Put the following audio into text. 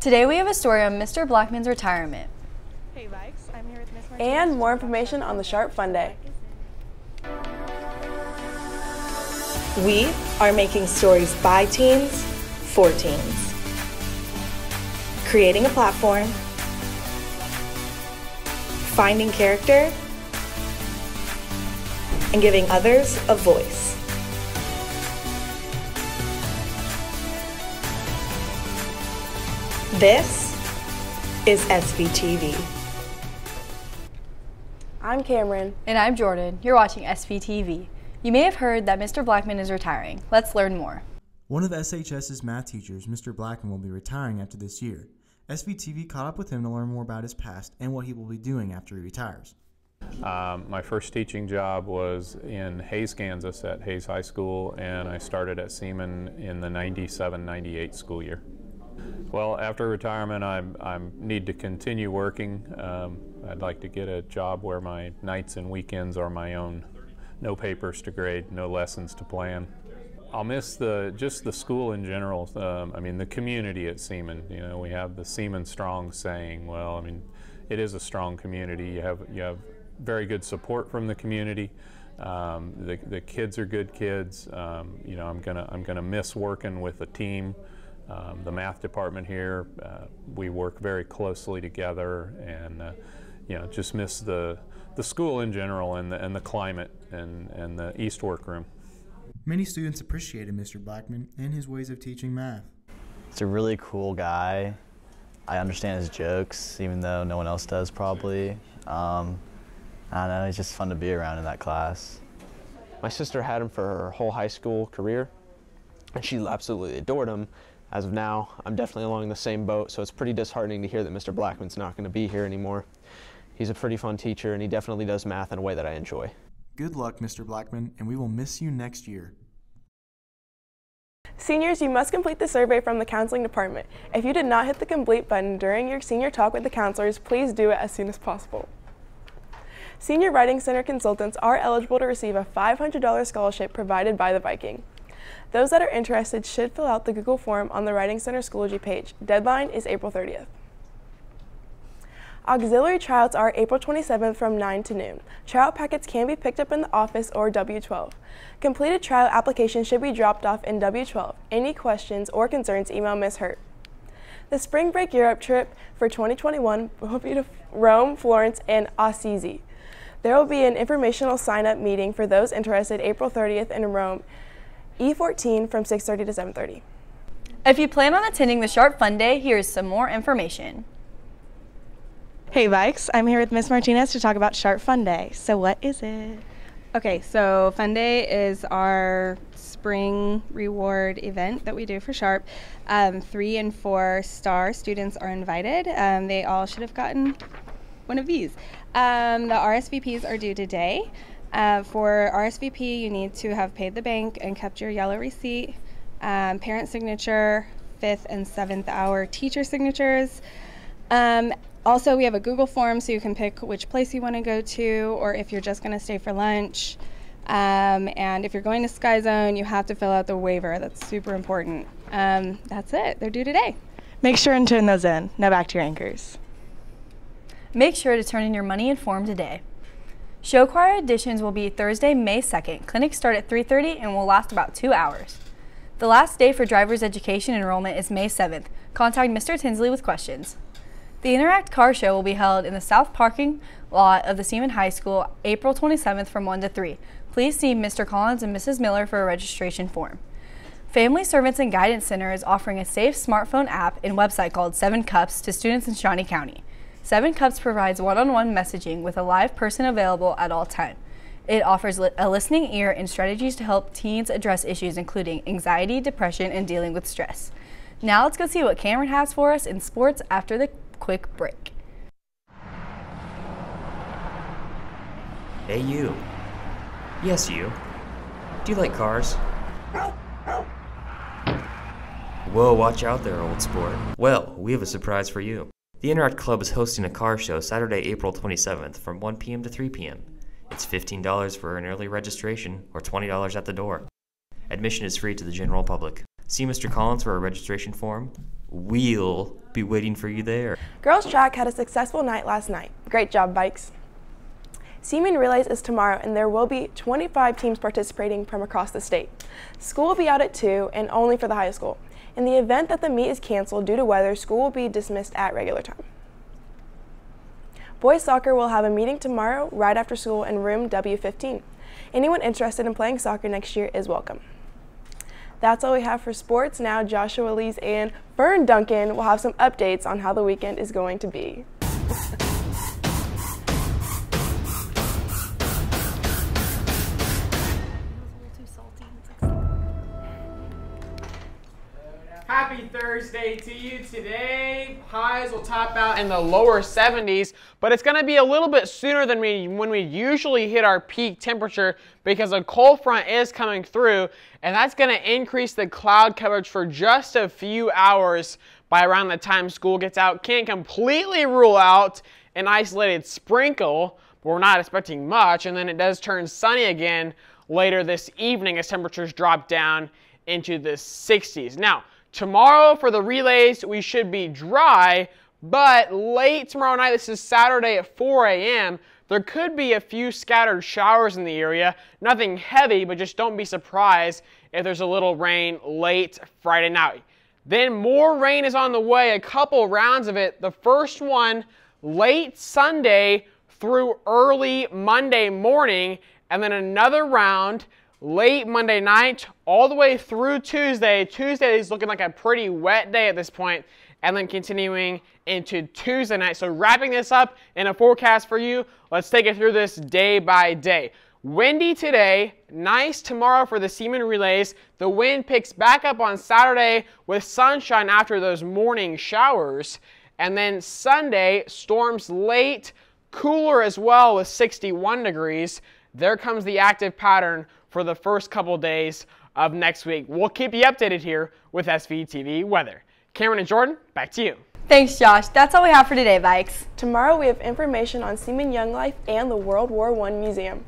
Today we have a story on Mr. Blackman's retirement. Hey Vikes, I'm here with Miss Martinez. And more information on the Sharpe Fun Day. We are making stories by teens for teens. Creating a platform, finding character, and giving others a voice. This is SVTV. I'm Camryn. And I'm Jordan. You're watching SVTV. You may have heard that Mr. Blackman is retiring. Let's learn more. One of SHS's math teachers, Mr. Blackman, will be retiring after this year. SVTV caught up with him to learn more about his past and what he will be doing after he retires. Um, my first teaching job was in Hays, Kansas at Hays High School, and I started at Seaman in the 97 98 school year. Well, after retirement, I I need to continue working. Um, I'd like to get a job where my nights and weekends are my own. No papers to grade, no lessons to plan. I'll miss the just the school in general. Um, I mean, the community at Seaman. You know, we have the Seaman Strong saying. Well, I mean, it is a strong community. You have you have very good support from the community. Um, the, the kids are good kids. Um, you know, I'm gonna I'm gonna miss working with a team. Um, the math department here, uh, we work very closely together, and uh, you know, just miss the the school in general and the and the climate and and the East workroom. Many students appreciated Mr. Blackman and his ways of teaching math. He's a really cool guy. I understand his jokes, even though no one else does probably. Um, I don't know, he's just fun to be around in that class. My sister had him for her whole high school career, and she absolutely adored him. As of now, I'm definitely along the same boat, so it's pretty disheartening to hear that Mr. Blackman's not going to be here anymore. He's a pretty fun teacher, and he definitely does math in a way that I enjoy. Good luck, Mr. Blackman, and we will miss you next year. Seniors, you must complete the survey from the counseling department. If you did not hit the complete button during your senior talk with the counselors, please do it as soon as possible. Senior Writing Center consultants are eligible to receive a $500 scholarship provided by the Viking. Those that are interested should fill out the Google form on the Writing Center Schoology page. Deadline is April 30th. Auxiliary tryouts are April 27th from 9 to noon. Tryout packets can be picked up in the office or W12. Completed tryout applications should be dropped off in W12. Any questions or concerns, email Ms. Hurt. The Spring Break Europe trip for 2021 will be to Rome, Florence, and Assisi. There will be an informational sign-up meeting for those interested April 30th in Rome, E14 from 6.30 to 7.30. If you plan on attending the Sharpe Fun Day, here's some more information. Hey Vikes, I'm here with Miss Martinez to talk about Sharpe Fun Day. So what is it? Okay, so Fun Day is our spring reward event that we do for Sharpe. Um, three and four star students are invited. Um, they all should have gotten one of these. Um, the RSVPs are due today. Uh, for RSVP, you need to have paid the bank and kept your yellow receipt, um, parent signature, fifth and seventh hour teacher signatures. Um, also, we have a Google form so you can pick which place you want to go to or if you're just going to stay for lunch. Um, and if you're going to Sky Zone, you have to fill out the waiver. That's super important. Um, that's it. They're due today. Make sure and turn those in. Now back to your anchors. Make sure to turn in your money and form today. Show choir auditions will be Thursday, May 2nd. Clinics start at 3.30 and will last about two hours. The last day for driver's education enrollment is May 7th. Contact Mr. Tinsley with questions. The Interact Car Show will be held in the south parking lot of the Seaman High School April 27th from 1 to 3. Please see Mr. Collins and Mrs. Miller for a registration form. Family Service and Guidance Center is offering a safe smartphone app and website called Seven Cups to students in Shawnee County. Seven Cups provides one-on-one messaging with a live person available at all times. It offers li a listening ear and strategies to help teens address issues including anxiety, depression, and dealing with stress. Now let's go see what Camryn has for us in sports after the quick break. Hey, you. Yes, you. Do you like cars? Whoa, watch out there, old sport. Well, we have a surprise for you. The Interact Club is hosting a car show Saturday, April 27th from 1 p.m. to 3 p.m. It's $15 for an early registration or $20 at the door. Admission is free to the general public. See Mr. Collins for a registration form We'll be waiting for you there. Girls track had a successful night last night. Great job, Vikes. Seaman Relays is tomorrow, and there will be 25 teams participating from across the state. School will be out at 2 and only for the high school. In the event that the meet is canceled due to weather, school will be dismissed at regular time. Boys soccer will have a meeting tomorrow right after school in room W15. Anyone interested in playing soccer next year is welcome. That's all we have for sports. Now Joshua Lees and Fern Duncan will have some updates on how the weekend is going to be. Happy Thursday to you today. Highs will top out in the lower 70s, but it's going to be a little bit sooner than we when we usually hit our peak temperature because a cold front is coming through, and that's going to increase the cloud coverage for just a few hours by around the time school gets out. Can't completely rule out an isolated sprinkle, but we're not expecting much, and then it does turn sunny again later this evening as temperatures drop down into the 60s. Now, Tomorrow for the relays, we should be dry, but late tomorrow night, this is Saturday at 4 a.m., there could be a few scattered showers in the area. Nothing heavy, but just don't be surprised if there's a little rain late Friday night. Then more rain is on the way, a couple rounds of it. The first one late Sunday through early Monday morning, and then another round late Monday night all the way through Tuesday. Tuesday is looking like a pretty wet day at this point, and then continuing into Tuesday night. So, wrapping this up in a forecast for you, let's take it through this day by day. Windy today, nice tomorrow for the Seaman relays. The wind picks back up on Saturday with sunshine after those morning showers. And then Sunday, storms late, cooler as well with 61 degrees. There comes the active pattern for the first couple days of next week. We'll keep you updated here with SVTV Weather. Camryn and Jordan, back to you. Thanks, Josh. That's all we have for today, Vikes. Tomorrow we have information on Seaman Young Life and the World War I Museum.